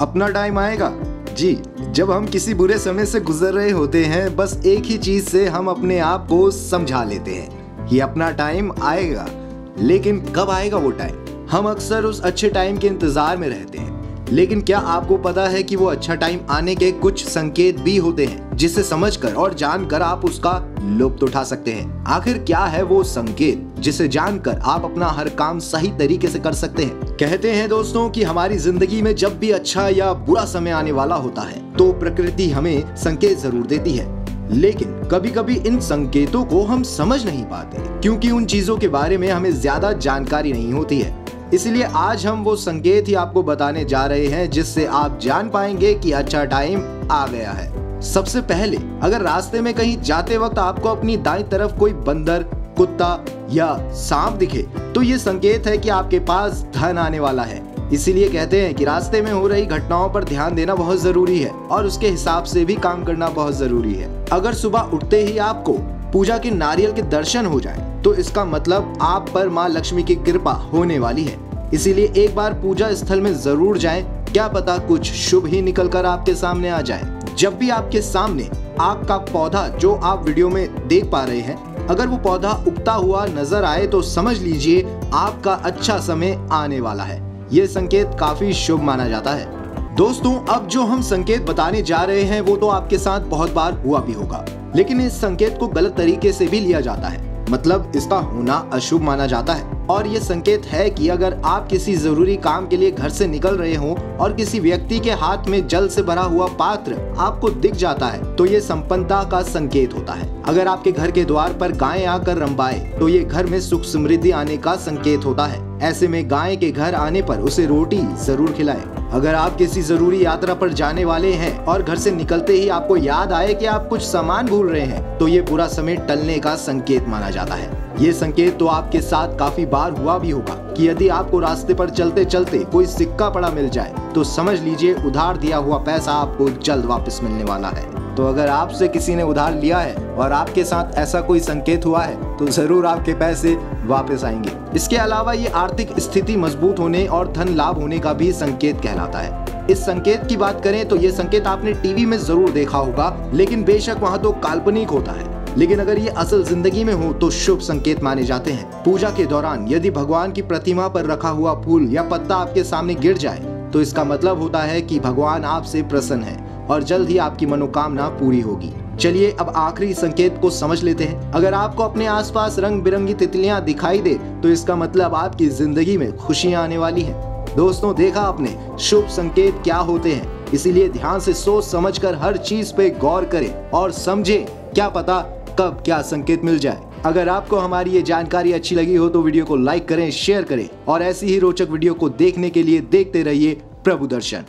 अपना टाइम आएगा। जी, जब हम किसी बुरे समय से गुजर रहे होते हैं, बस एक ही चीज़ से हम अपने आप को समझा लेते हैं कि अपना टाइम आएगा। लेकिन कब आएगा वो टाइम हम अक्सर उस अच्छे टाइम के इंतज़ार में रहते हैं। लेकिन क्या आपको पता है कि वो अच्छा टाइम आने के कुछ संकेत भी होते हैं, जिसे समझकर और जानकर आप उसका लुप्त उठा सकते हैं? आखिर क्या है वो संकेत, जिसे जानकर आप अपना हर काम सही तरीके से कर सकते हैं? कहते हैं दोस्तों कि हमारी ज़िंदगी में जब भी अच्छा या बुरा समय आने वाला होता है तो प्रकृति हमें संकेत ज़रूर देती है। लेकिन कभी कभी इन संकेतों को हम समझ नहीं पाते, क्योंकि उन चीज़ों के बारे में हमें ज़्यादा जानकारी नहीं होती है। इसलिए आज हम वो संकेत ही आपको बताने जा रहे हैं, जिससे आप जान पाएँगे कि अच्छा टाइम आ गया है। सबसे पहले, अगर रास्ते में कहीं जाते वक्त आपको अपनी दाई तरफ़ कोई बंदर, कुत्ता या सांप दिखे तो ये संकेत है कि आपके पास धन आने वाला है। इसीलिए कहते हैं कि रास्ते में हो रही घटनाओं पर ध्यान देना बहुत ज़रूरी है और उसके हिसाब से भी काम करना बहुत ज़रूरी है। अगर सुबह उठते ही आपको पूजा के नारियल के दर्शन हो जाए तो इसका मतलब आप पर माँ लक्ष्मी की कृपा होने वाली है। इसीलिए एक बार पूजा स्थल में ज़रूर जाएँ। क्या पता कुछ शुभ ही निकल कर आपके सामने आ जाए। जब भी आपके सामने आग का पौधा जो आप वीडियो में देख पा रहे हैं, अगर वो पौधा उगता हुआ नज़र आए तो समझ लीजिए आपका अच्छा समय आने वाला है। ये संकेत काफ़ी शुभ माना जाता है। दोस्तों, अब जो हम संकेत बताने जा रहे हैं, वो तो आपके साथ बहुत बार हुआ भी होगा। लेकिन इस संकेत को गलत तरीके से भी लिया जाता है। मतलब इसका होना अशुभ माना जाता है। और ये संकेत है कि अगर आप किसी ज़रूरी काम के लिए घर से निकल रहे हो और किसी व्यक्ति के हाथ में जल से भरा हुआ पात्र आपको दिख जाता है तो ये संपन्नता का संकेत होता है। अगर आपके घर के द्वार पर गाय आकर रंबाए तो ये घर में सुख समृद्धि आने का संकेत होता है। ऐसे में गाय के घर आने पर उसे रोटी ज़रूर खिलाए। अगर आप किसी ज़रूरी यात्रा पर जाने वाले हैं और घर से निकलते ही आपको याद आए कि आप कुछ सामान भूल रहे हैं तो ये पूरा समय टलने का संकेत माना जाता है। ये संकेत तो आपके साथ काफ़ी बार हुआ भी होगा कि यदि आपको रास्ते पर चलते चलते कोई सिक्का पड़ा मिल जाए तो समझ लीजिए उधार दिया हुआ पैसा आपको जल्द वापस मिलने वाला है। तो अगर आपसे किसी ने उधार लिया है और आपके साथ ऐसा कोई संकेत हुआ है तो ज़रूर आपके पैसे वापस आएँगे। इसके अलावा ये आर्थिक स्थिति मज़बूत होने और धन लाभ होने का भी संकेत कहलाता है। इस संकेत की बात करें तो ये संकेत आपने टीवी में ज़रूर देखा होगा, लेकिन बेशक वहाँ तो काल्पनिक होता है। लेकिन अगर ये असल ज़िंदगी में हो तो शुभ संकेत माने जाते हैं। पूजा के दौरान यदि भगवान की प्रतिमा पर रखा हुआ फूल या पत्ता आपके सामने गिर जाए तो इसका मतलब होता है कि भगवान आपसे प्रसन्न है। और जल्द ही आपकी मनोकामना पूरी होगी। चलिए अब आखिरी संकेत को समझ लेते हैं। अगर आपको अपने आसपास रंग बिरंगी तितलियाँ दिखाई दे तो इसका मतलब आपकी ज़िंदगी में खुशियाँ आने वाली हैं। दोस्तों, देखा आपने, शुभ संकेत क्या होते हैं? इसीलिए ध्यान से सोच समझकर हर चीज़ पे गौर करें और समझें, क्या पता कब क्या संकेत मिल जाए। अगर आपको हमारी ये जानकारी अच्छी लगी हो तो वीडियो को लाइक करें, शेयर करें और ऐसी ही रोचक वीडियो को देखने के लिए देखते रहिए प्रभु दर्शन।